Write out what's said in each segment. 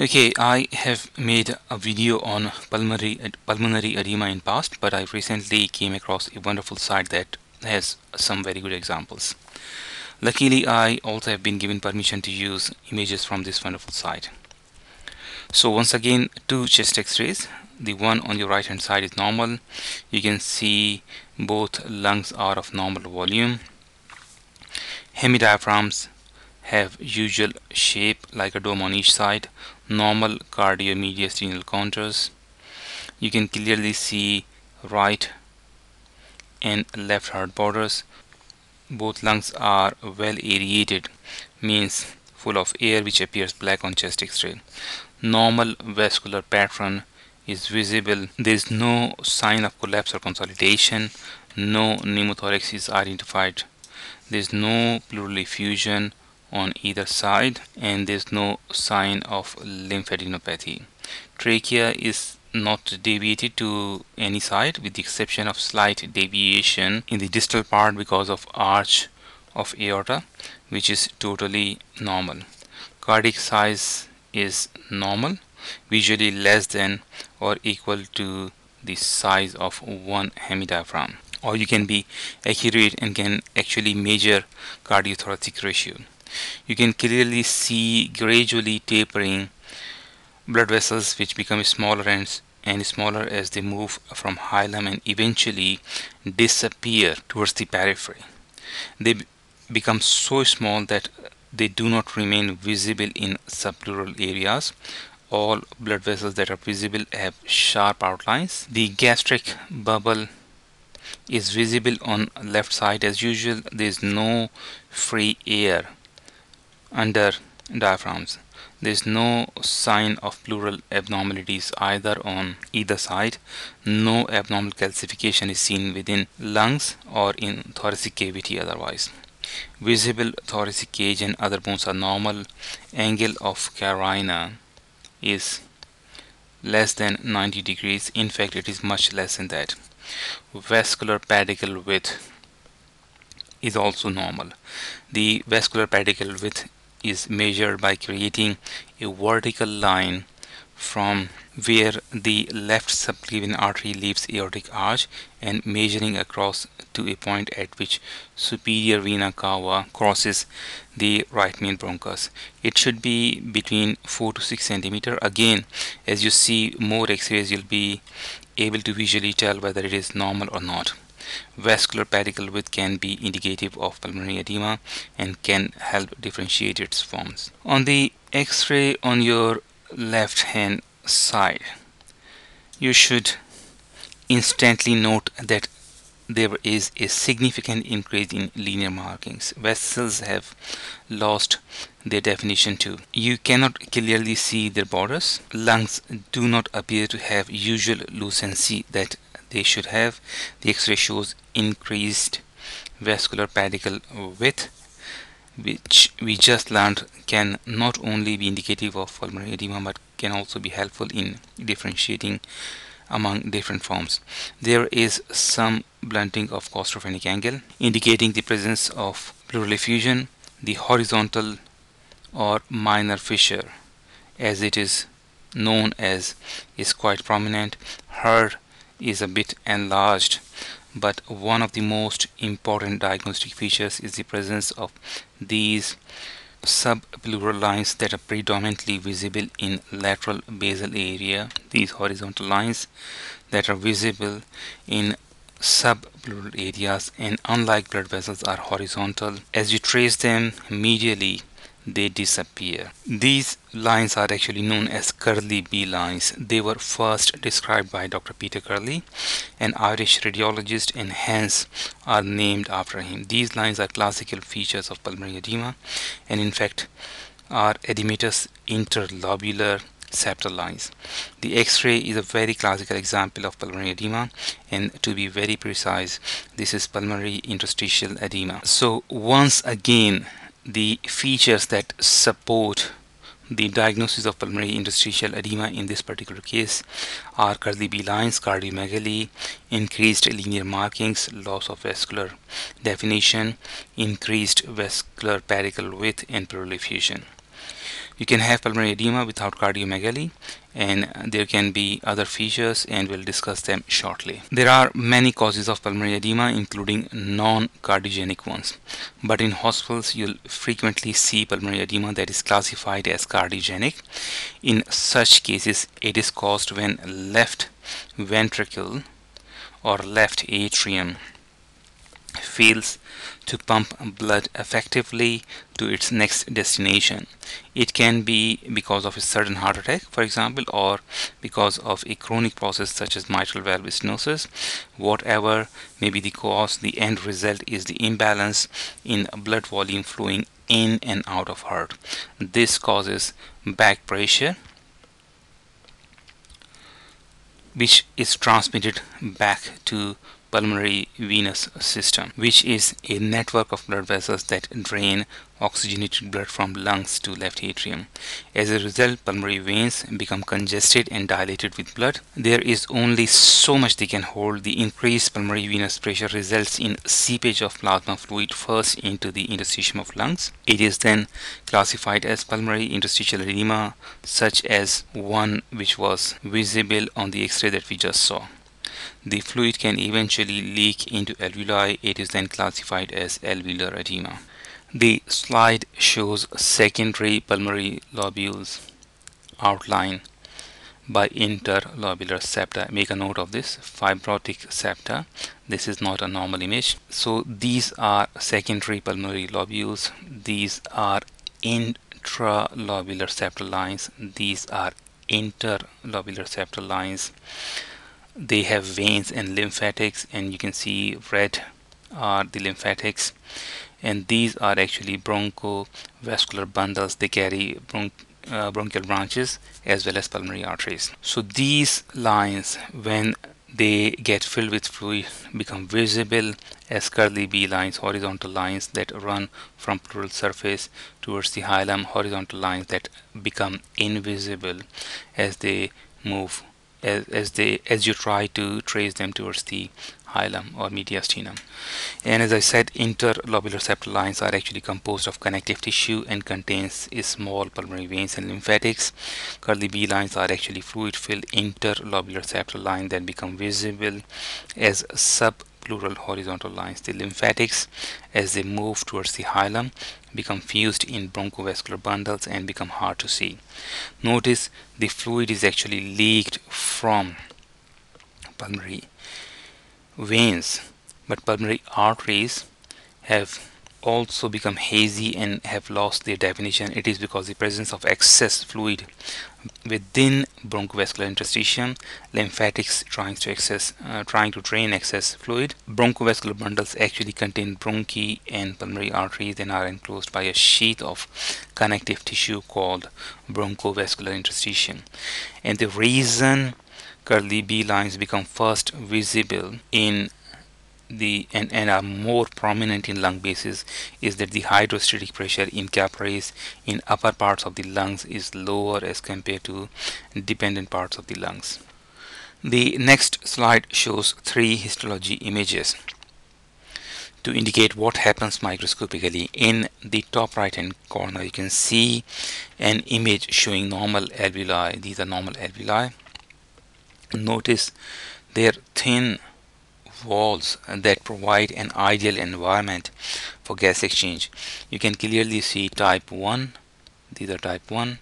Okay, I have made a video on pulmonary pulmonary edema in past, but I recently came across a wonderful site that has some very good examples. Luckily, I also have been given permission to use images from this wonderful site. So once again, two chest x-rays. The one on your right hand side is normal. You can see both lungs are of normal volume. Hemidiaphragms have usual shape like a dome on each side normal cardiomediastinal contours. You can clearly see right and left heart borders. Both lungs are well aerated, means full of air which appears black on chest x-ray. Normal vascular pattern is visible. There is no sign of collapse or consolidation. No pneumothorax is identified. There is no pleural effusion on either side and there's no sign of lymphadenopathy. Trachea is not deviated to any side with the exception of slight deviation in the distal part because of arch of aorta which is totally normal. Cardiac size is normal visually less than or equal to the size of one hemidiaphragm or you can be accurate and can actually measure cardiothoracic ratio you can clearly see gradually tapering blood vessels which become smaller and, and smaller as they move from hilum and eventually disappear towards the periphery. They become so small that they do not remain visible in subpleural areas. All blood vessels that are visible have sharp outlines. The gastric bubble is visible on left side as usual. There is no free air under diaphragms. There is no sign of pleural abnormalities either on either side. No abnormal calcification is seen within lungs or in thoracic cavity otherwise. Visible thoracic cage and other bones are normal. Angle of carina is less than 90 degrees. In fact, it is much less than that. Vascular pedicle width is also normal. The vascular pedicle width is measured by creating a vertical line from where the left subclavian artery leaves aortic arch and measuring across to a point at which superior vena cava crosses the right main bronchus. It should be between 4 to 6 centimeter. Again, as you see more x-rays, you'll be able to visually tell whether it is normal or not. Vascular width can be indicative of pulmonary edema and can help differentiate its forms. On the X-ray on your left hand side, you should instantly note that there is a significant increase in linear markings. Vessels have lost their definition too. You cannot clearly see their borders. Lungs do not appear to have usual lucency that they should have the x-ray shows increased vascular pedicle width which we just learned can not only be indicative of pulmonary edema but can also be helpful in differentiating among different forms. There is some blunting of costophrenic angle indicating the presence of pleural effusion. The horizontal or minor fissure as it is known as is quite prominent. Heard is a bit enlarged but one of the most important diagnostic features is the presence of these subpleural lines that are predominantly visible in lateral basal area. These horizontal lines that are visible in subpleural areas and unlike blood vessels are horizontal. As you trace them medially they disappear. These lines are actually known as Kerley B lines. They were first described by Dr. Peter Kerley, an Irish radiologist, and hence are named after him. These lines are classical features of pulmonary edema and in fact are edematous interlobular septal lines. The X-ray is a very classical example of pulmonary edema and to be very precise this is pulmonary interstitial edema. So once again the features that support the diagnosis of pulmonary interstitial edema in this particular case are Kerley B lines, cardiomegaly, increased linear markings, loss of vascular definition, increased vascular pedicle width, and effusion. You can have pulmonary edema without cardiomegaly and there can be other features and we'll discuss them shortly. There are many causes of pulmonary edema including non-cardiogenic ones but in hospitals you'll frequently see pulmonary edema that is classified as cardiogenic. In such cases it is caused when left ventricle or left atrium fails to pump blood effectively to its next destination. It can be because of a sudden heart attack, for example, or because of a chronic process such as mitral valve stenosis. Whatever may be the cause, the end result is the imbalance in blood volume flowing in and out of heart. This causes back pressure which is transmitted back to pulmonary venous system which is a network of blood vessels that drain oxygenated blood from lungs to left atrium. As a result, pulmonary veins become congested and dilated with blood. There is only so much they can hold. The increased pulmonary venous pressure results in seepage of plasma fluid first into the interstitium of lungs. It is then classified as pulmonary interstitial edema, such as one which was visible on the x-ray that we just saw. The fluid can eventually leak into alveoli. It is then classified as alveolar edema. The slide shows secondary pulmonary lobules outline by interlobular septa. Make a note of this fibrotic septa. This is not a normal image. So these are secondary pulmonary lobules. These are intralobular septal lines. These are interlobular septal lines they have veins and lymphatics and you can see red are the lymphatics. And these are actually bronchovascular bundles. They carry bron uh, bronchial branches as well as pulmonary arteries. So these lines when they get filled with fluid become visible as Kerley B lines horizontal lines that run from pleural surface towards the hilum horizontal lines that become invisible as they move as, as they as you try to trace them towards the hilum or mediastinum and as I said interlobular septal lines are actually composed of connective tissue and contains small pulmonary veins and lymphatics Kerley B lines are actually fluid filled interlobular septal lines that become visible as sub pleural horizontal lines. The lymphatics, as they move towards the hilum, become fused in bronchovascular bundles and become hard to see. Notice the fluid is actually leaked from pulmonary veins, but pulmonary arteries have also become hazy and have lost their definition. It is because the presence of excess fluid within bronchovascular interstitium, lymphatics trying to access, uh, trying to drain excess fluid. Bronchovascular bundles actually contain bronchi and pulmonary arteries and are enclosed by a sheath of connective tissue called bronchovascular interstitium. And the reason Kerley B lines become first visible in the and, and are more prominent in lung bases is that the hydrostatic pressure in capillaries in upper parts of the lungs is lower as compared to dependent parts of the lungs. The next slide shows three histology images to indicate what happens microscopically. In the top right hand corner you can see an image showing normal alveoli. These are normal alveoli. Notice their thin walls that provide an ideal environment for gas exchange. You can clearly see type 1, these are type 1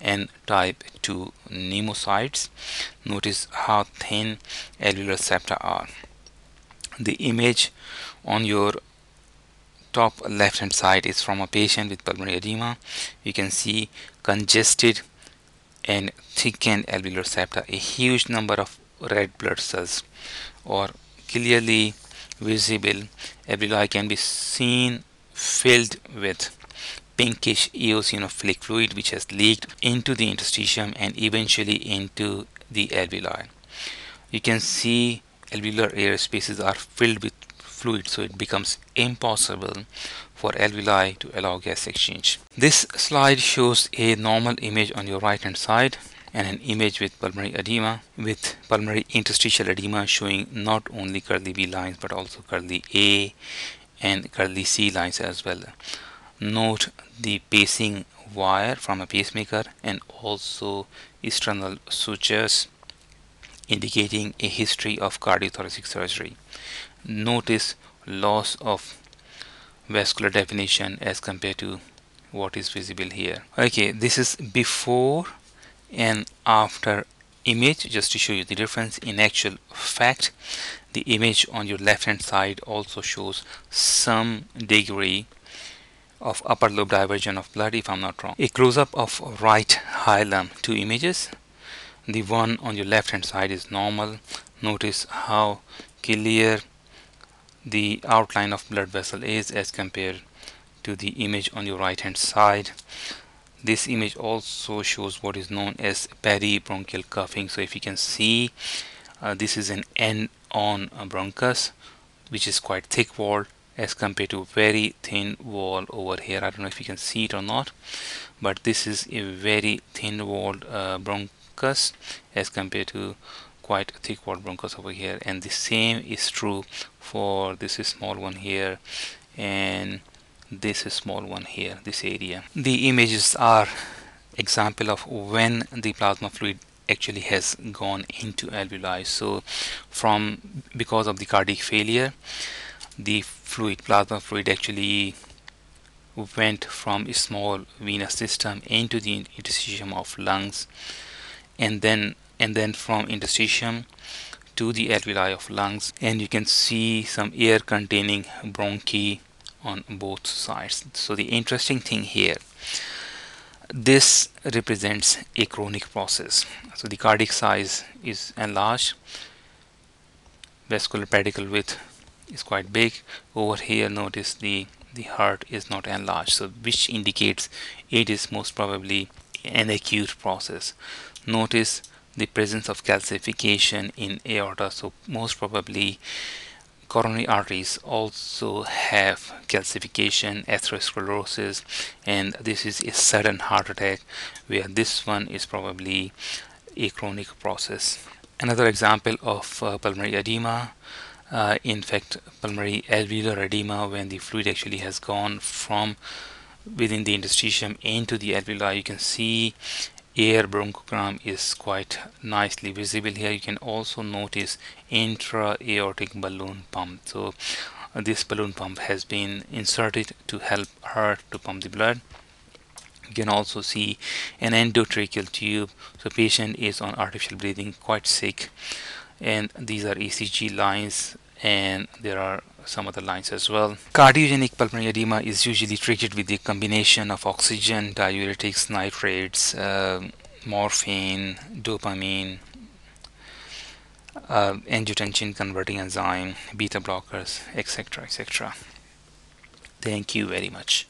and type 2 pneumocytes. Notice how thin alveolar septa are. The image on your top left hand side is from a patient with pulmonary edema. You can see congested and thickened alveolar septa, a huge number of red blood cells or clearly visible alveoli can be seen filled with pinkish eosinophilic fluid which has leaked into the interstitium and eventually into the alveoli. You can see alveolar air spaces are filled with fluid so it becomes impossible for alveoli to allow gas exchange. This slide shows a normal image on your right hand side and an image with pulmonary edema with pulmonary interstitial edema showing not only Kerley B lines but also Kerley A and Kerley C lines as well. Note the pacing wire from a pacemaker and also external sutures indicating a history of cardiothoracic surgery. Notice loss of vascular definition as compared to what is visible here. Okay, this is before and after image just to show you the difference in actual fact the image on your left hand side also shows some degree of upper lobe diversion of blood if I'm not wrong. A close-up of right hilum, two images. The one on your left hand side is normal. Notice how clear the outline of blood vessel is as compared to the image on your right hand side. This image also shows what is known as peribronchial cuffing. So if you can see, uh, this is an end on bronchus which is quite thick walled as compared to very thin wall over here. I don't know if you can see it or not but this is a very thin walled uh, bronchus as compared to quite thick walled bronchus over here. And the same is true for this small one here. And this small one here this area. The images are example of when the plasma fluid actually has gone into alveoli. So from because of the cardiac failure the fluid plasma fluid actually went from a small venous system into the interstitium of lungs and then and then from interstitium to the alveoli of lungs. And you can see some air containing bronchi on both sides. So the interesting thing here this represents a chronic process. So the cardiac size is enlarged. Vascular pedicle width is quite big. Over here notice the the heart is not enlarged so which indicates it is most probably an acute process. Notice the presence of calcification in aorta so most probably coronary arteries also have calcification atherosclerosis and this is a sudden heart attack where this one is probably a chronic process. Another example of uh, pulmonary edema uh, in fact pulmonary alveolar edema when the fluid actually has gone from within the interstitium into the alveoli. You can see air bronchogram is quite nicely visible here. You can also notice intra-aortic balloon pump. So uh, this balloon pump has been inserted to help her to pump the blood. You can also see an endotracheal tube. So patient is on artificial breathing quite sick. And these are ECG lines and there are some other lines as well. Cardiogenic pulmonary edema is usually treated with a combination of oxygen, diuretics, nitrates, uh, morphine, dopamine, uh, angiotensin converting enzyme, beta blockers, etc. etc. Thank you very much.